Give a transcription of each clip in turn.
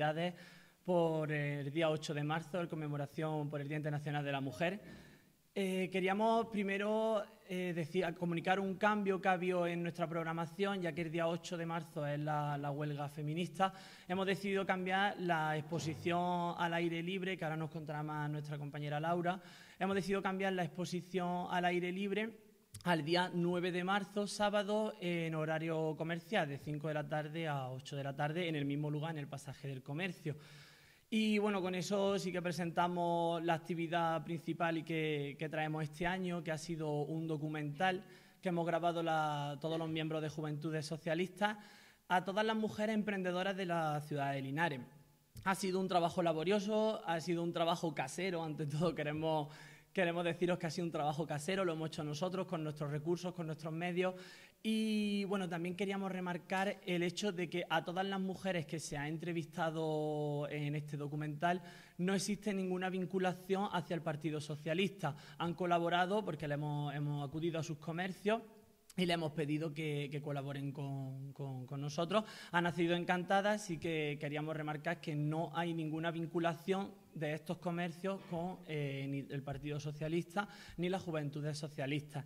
festividades por el día 8 de marzo, en conmemoración por el Día Internacional de la Mujer. Eh, queríamos primero eh, decir, comunicar un cambio que ha habido en nuestra programación, ya que el día 8 de marzo es la, la, huelga feminista. Hemos decidido cambiar la exposición al aire libre, que ahora nos contará más nuestra compañera Laura. Hemos decidido cambiar la exposición al aire libre al día 9 de marzo, sábado, en horario comercial, de 5 de la tarde a 8 de la tarde, en el mismo lugar, en el pasaje del comercio. Y bueno, con eso sí que presentamos la actividad principal y que, traemos este año, que ha sido un documental que hemos grabado todos los miembros de Juventudes Socialistas a todas las mujeres emprendedoras de la ciudad de Linares. Ha sido un trabajo laborioso, ha sido un trabajo casero, ante todo queremos Queremos deciros que ha sido un trabajo casero, lo hemos hecho nosotros con nuestros recursos, con nuestros medios. Y bueno, también queríamos remarcar el hecho de que a todas las mujeres que se ha entrevistado en este documental no existe ninguna vinculación hacia el Partido Socialista. Han colaborado porque le hemos, hemos acudido a sus comercios y le hemos pedido que, colaboren con, nosotros. Han nacido encantadas y que queríamos remarcar que no hay ninguna vinculación de estos comercios con eh, ni el Partido Socialista ni las Juventudes Socialistas.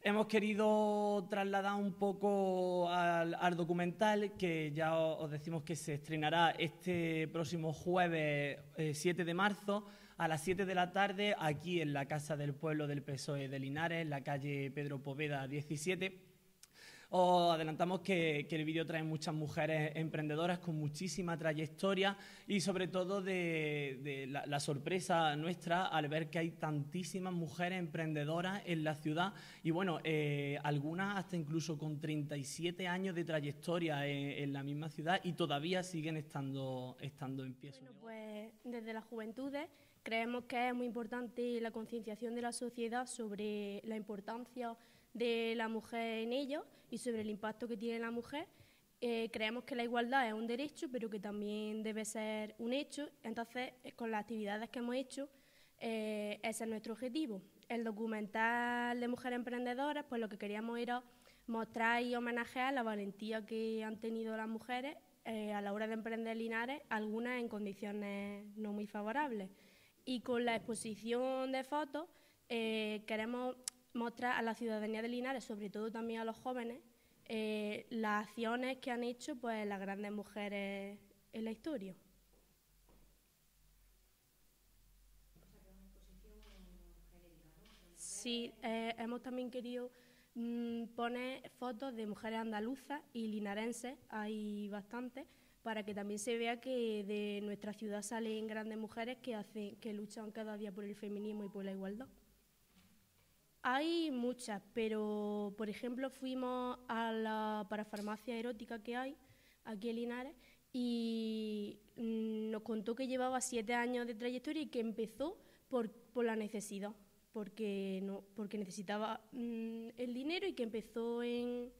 Hemos querido trasladar un poco al, documental que ya os, decimos que se estrenará este próximo jueves 7 eh, de marzo a las 7 de la tarde aquí en la Casa del Pueblo del PSOE de Linares, en la calle Pedro Poveda 17. Os adelantamos que, el vídeo trae muchas mujeres emprendedoras con muchísima trayectoria y sobre todo de, la, sorpresa nuestra al ver que hay tantísimas mujeres emprendedoras en la ciudad y bueno, eh, algunas hasta incluso con 37 años de trayectoria en, la misma ciudad y todavía siguen estando, estando en pie. Bueno, pues desde las juventudes Creemos que es muy importante la concienciación de la sociedad sobre la importancia de la mujer en ello y sobre el impacto que tiene la mujer. Eh, creemos que la igualdad es un derecho, pero que también debe ser un hecho. Entonces, eh, con las actividades que hemos hecho, eh, ese es nuestro objetivo. El documental de mujeres emprendedoras, pues lo que queríamos era mostrar y homenajear la valentía que han tenido las mujeres a la hora de emprender Linares, algunas en condiciones no muy favorables y con la exposición de fotos eh, queremos mostrar a la ciudadanía de Linares, sobre todo también a los jóvenes, eh, las acciones que han hecho pues, las grandes mujeres en la historia. Sí, eh, hemos también querido mm, poner fotos de mujeres andaluzas y linarenses, hay bastantes, para que también se vea que de nuestra ciudad salen grandes mujeres que, hacen, que luchan cada día por el feminismo y por la igualdad. Hay muchas, pero por ejemplo fuimos a la parafarmacia erótica que hay aquí en Linares y nos contó que llevaba siete años de trayectoria y que empezó por, por la necesidad, porque, no, porque necesitaba mm, el dinero y que empezó en,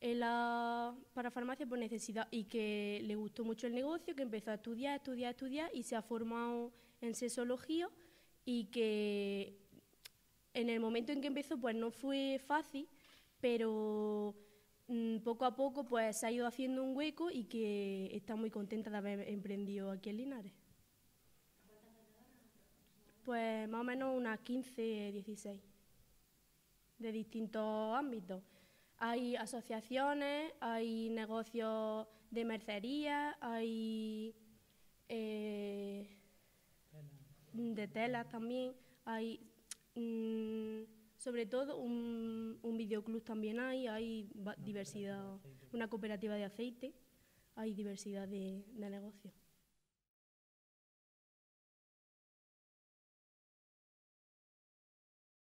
en la parafarmacia por necesidad y que le gustó mucho el negocio, que empezó a estudiar, estudiar, estudiar y se ha formado en sexología y que en el momento en que empezó pues no fue fácil, pero mm, poco a poco pues se ha ido haciendo un hueco y que está muy contenta de haber emprendido aquí en Linares. Pues más o menos unas 15, 16, de distintos ámbitos. Hay asociaciones, hay negocios de mercería, hay eh, de telas también, hay sobre todo un, videoclub también hay, hay diversidad, una cooperativa de aceite, hay diversidad de, de negocios.